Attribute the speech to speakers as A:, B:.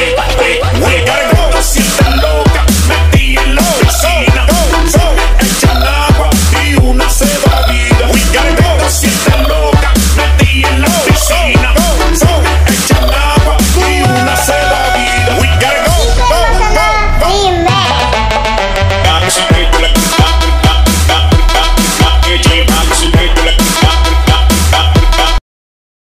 A: Wait,